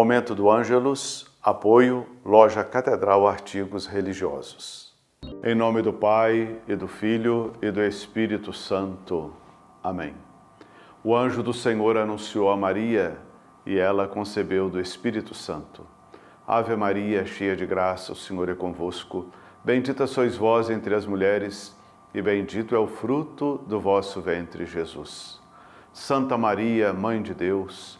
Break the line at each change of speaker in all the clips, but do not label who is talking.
Momento do Ângelus, apoio, loja Catedral Artigos Religiosos. Em nome do Pai, e do Filho, e do Espírito Santo. Amém. O anjo do Senhor anunciou a Maria, e ela concebeu do Espírito Santo. Ave Maria, cheia de graça, o Senhor é convosco. Bendita sois vós entre as mulheres, e bendito é o fruto do vosso ventre, Jesus. Santa Maria, Mãe de Deus,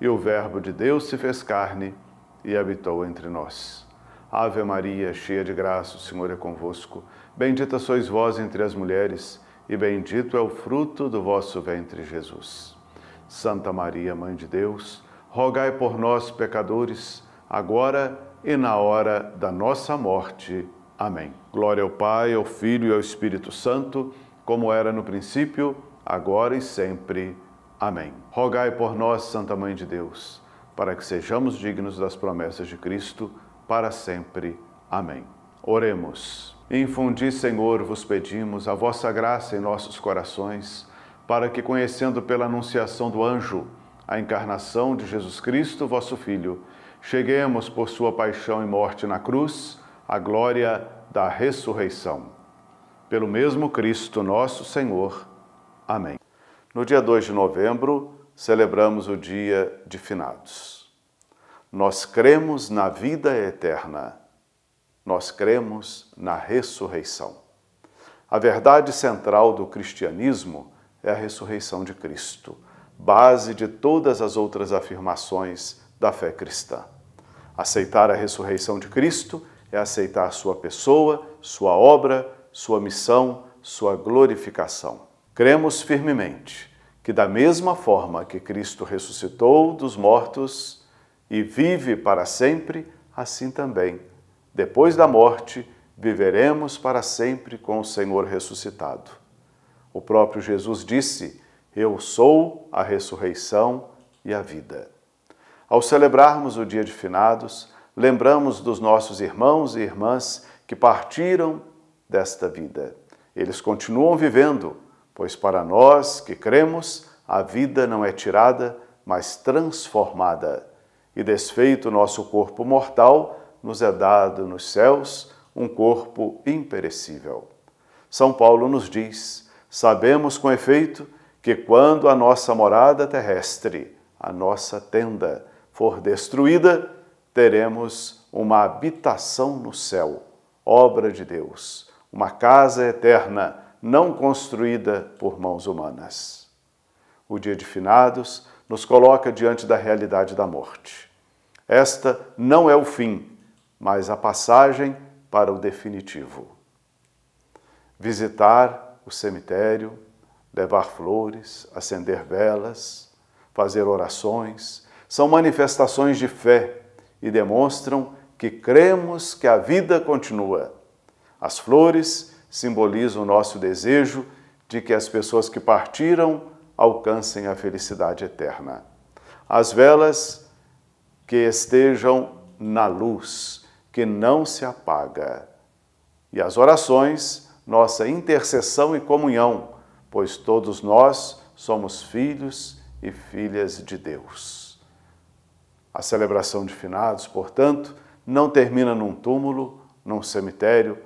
e o Verbo de Deus se fez carne e habitou entre nós. Ave Maria, cheia de graça, o Senhor é convosco. Bendita sois vós entre as mulheres, e bendito é o fruto do vosso ventre, Jesus. Santa Maria, Mãe de Deus, rogai por nós, pecadores, agora e na hora da nossa morte. Amém. Glória ao Pai, ao Filho e ao Espírito Santo, como era no princípio, agora e sempre. Amém. Rogai por nós, Santa Mãe de Deus, para que sejamos dignos das promessas de Cristo para sempre. Amém. Oremos. Infundi, Senhor, vos pedimos a vossa graça em nossos corações, para que, conhecendo pela anunciação do anjo a encarnação de Jesus Cristo, vosso Filho, cheguemos por sua paixão e morte na cruz à glória da ressurreição. Pelo mesmo Cristo nosso Senhor. Amém. No dia 2 de novembro, celebramos o dia de finados. Nós cremos na vida eterna. Nós cremos na ressurreição. A verdade central do cristianismo é a ressurreição de Cristo, base de todas as outras afirmações da fé cristã. Aceitar a ressurreição de Cristo é aceitar sua pessoa, sua obra, sua missão, sua glorificação. Cremos firmemente que, da mesma forma que Cristo ressuscitou dos mortos e vive para sempre, assim também, depois da morte, viveremos para sempre com o Senhor ressuscitado. O próprio Jesus disse: Eu sou a ressurreição e a vida. Ao celebrarmos o dia de finados, lembramos dos nossos irmãos e irmãs que partiram desta vida. Eles continuam vivendo pois para nós que cremos, a vida não é tirada, mas transformada, e desfeito nosso corpo mortal, nos é dado nos céus um corpo imperecível. São Paulo nos diz: sabemos com efeito que quando a nossa morada terrestre, a nossa tenda, for destruída, teremos uma habitação no céu, obra de Deus, uma casa eterna não construída por mãos humanas. O dia de finados nos coloca diante da realidade da morte. Esta não é o fim, mas a passagem para o definitivo. Visitar o cemitério, levar flores, acender velas, fazer orações, são manifestações de fé e demonstram que cremos que a vida continua. As flores simboliza o nosso desejo de que as pessoas que partiram alcancem a felicidade eterna. As velas que estejam na luz, que não se apaga. E as orações, nossa intercessão e comunhão, pois todos nós somos filhos e filhas de Deus. A celebração de finados, portanto, não termina num túmulo, num cemitério,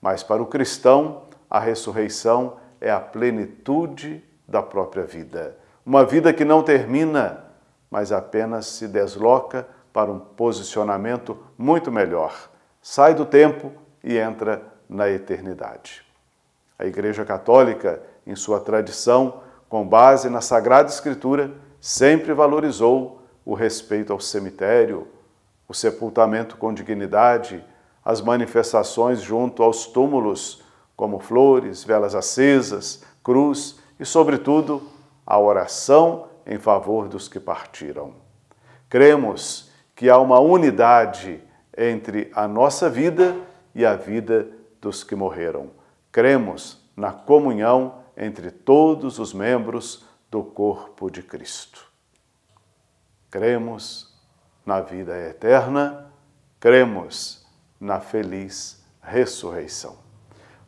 mas para o cristão, a ressurreição é a plenitude da própria vida. Uma vida que não termina, mas apenas se desloca para um posicionamento muito melhor. Sai do tempo e entra na eternidade. A Igreja Católica, em sua tradição, com base na Sagrada Escritura, sempre valorizou o respeito ao cemitério, o sepultamento com dignidade, as manifestações junto aos túmulos, como flores, velas acesas, cruz e, sobretudo, a oração em favor dos que partiram. Cremos que há uma unidade entre a nossa vida e a vida dos que morreram. Cremos na comunhão entre todos os membros do corpo de Cristo. Cremos na vida eterna, cremos na feliz ressurreição.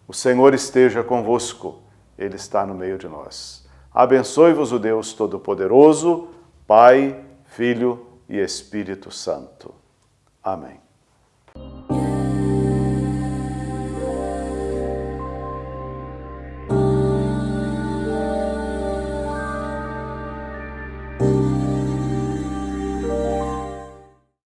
O Senhor esteja convosco, Ele está no meio de nós. Abençoe-vos o Deus Todo-Poderoso, Pai, Filho e Espírito Santo. Amém.